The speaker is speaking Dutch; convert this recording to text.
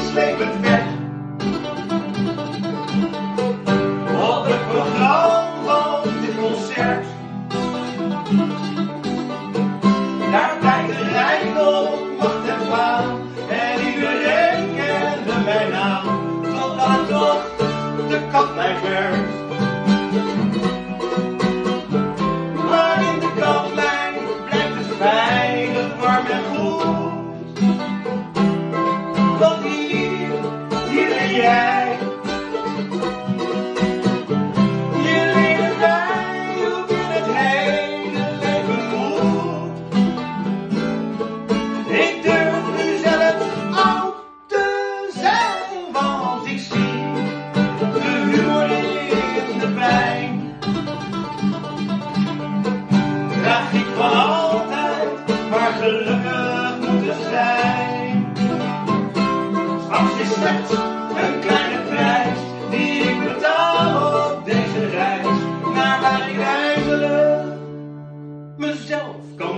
Slepend weg. Het programma van dit concert. Daar blijkt de rijkdom, macht en faam. En iedereen kende mijn naam. Totdat toch de kat mij werd. Maar in de kantlijn blijft het veilig, warm en goed. Je mij hoe ik in het hele leven moet. Ik durf nu zelf oud te zijn, want ik zie de humor in de pijn. Draag ik van altijd, maar gelukkig moeten zijn. yourself. Go